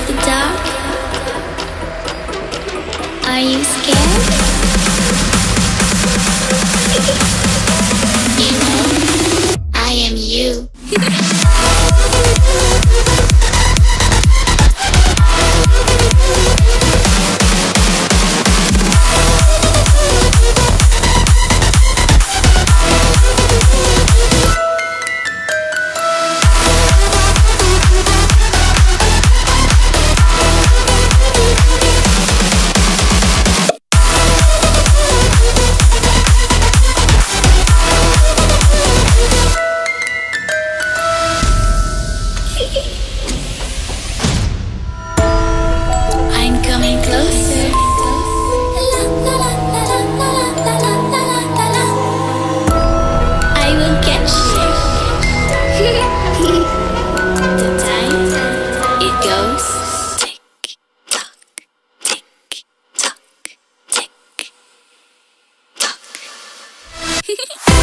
of the dark? Are you scared? You know, I am you. Hehehehe